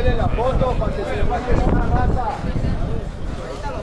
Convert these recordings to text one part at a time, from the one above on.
Ponele la foto para que se le pase una rata. Ahorita lo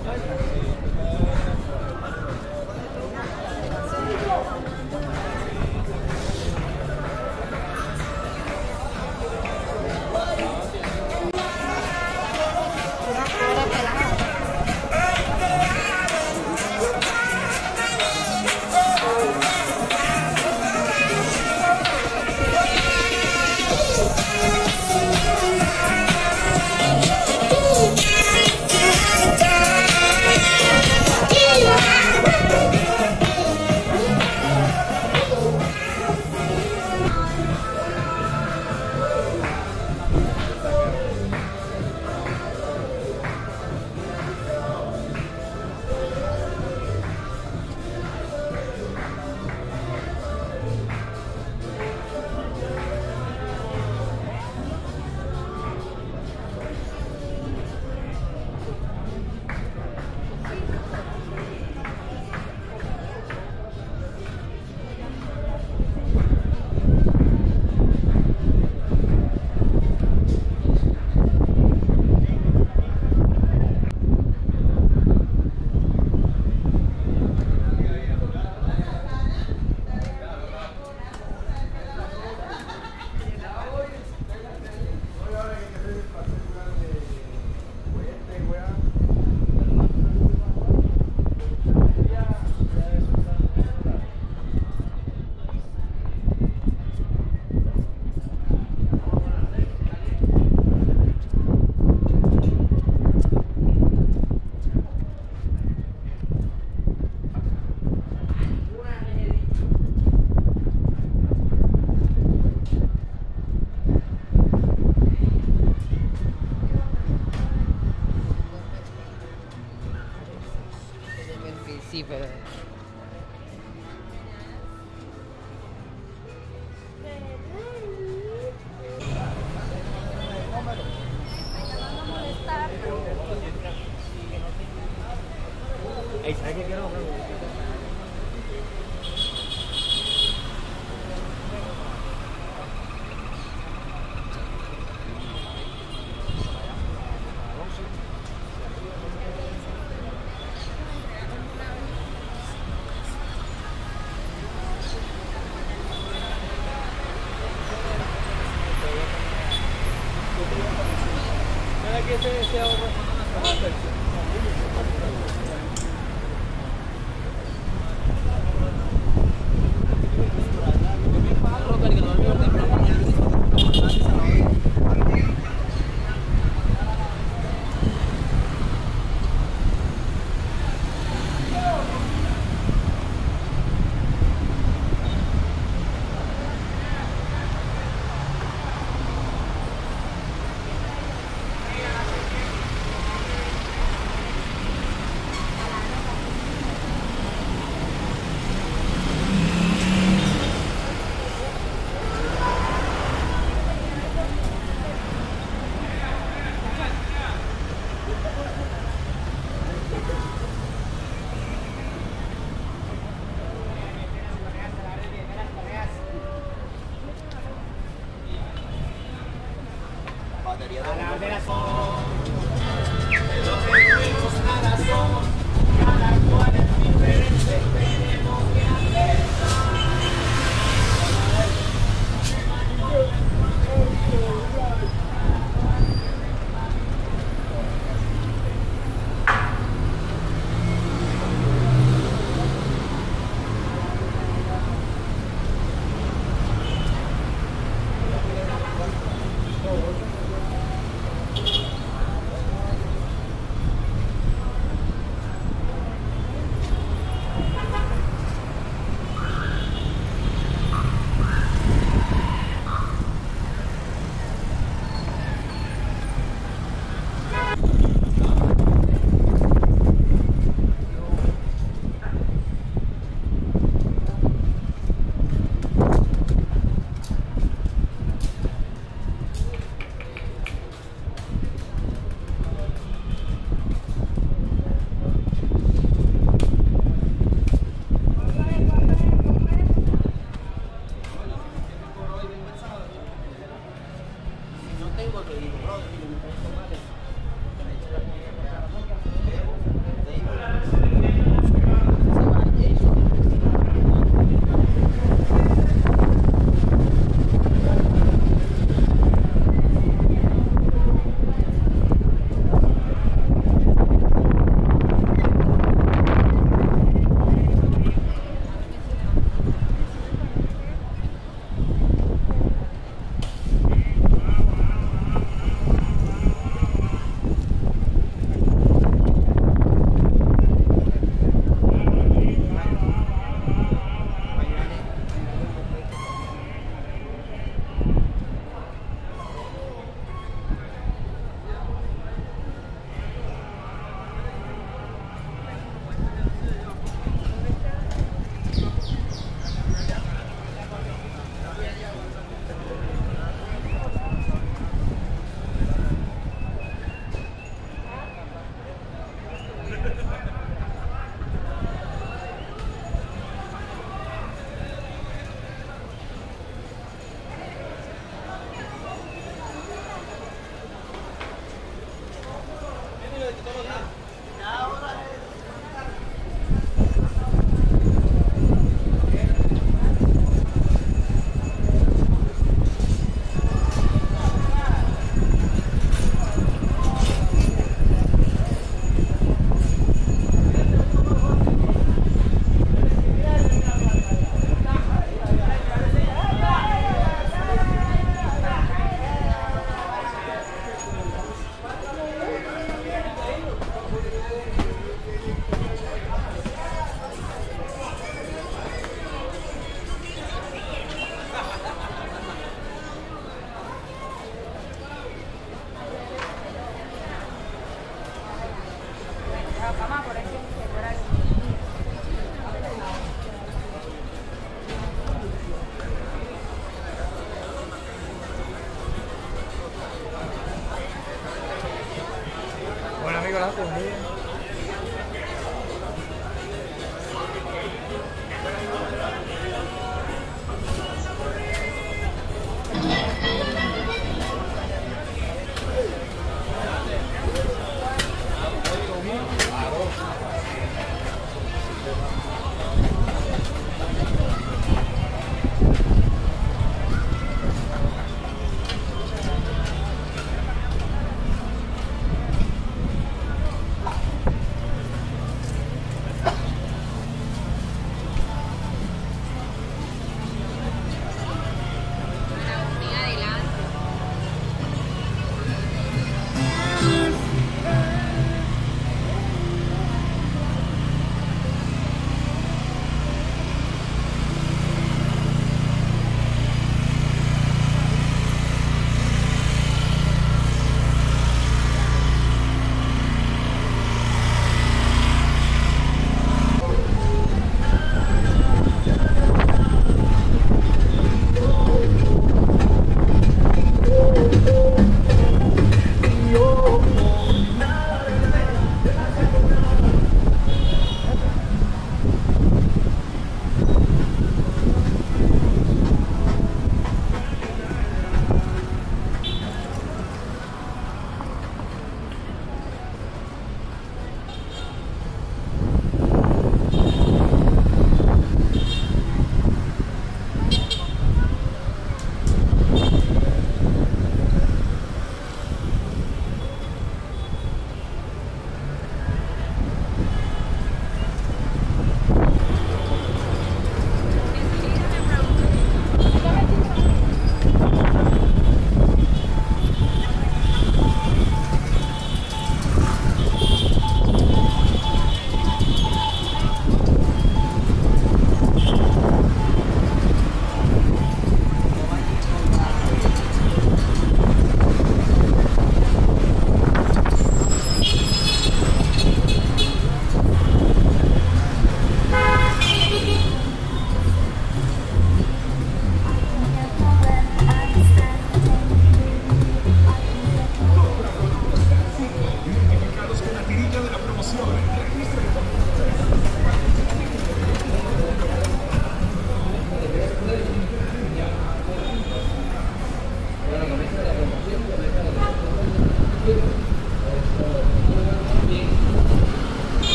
बढ़ाते तो हैं।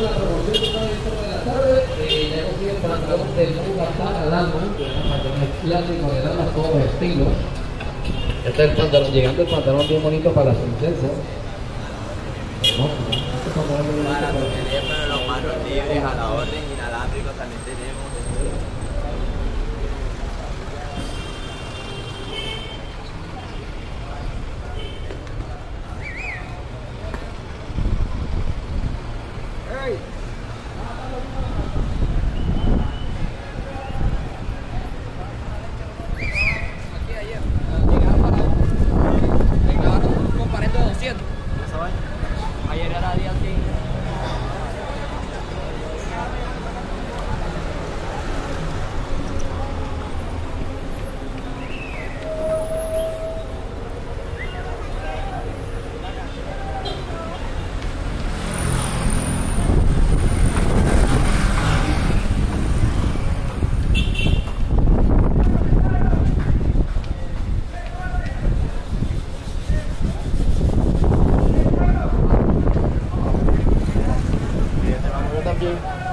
La promoción de la tarde. Ya pantalón del Muga para clásico de estilos. Este es el pantalón, llegando el pantalón bien bonito para las princesas. Hermoso, do.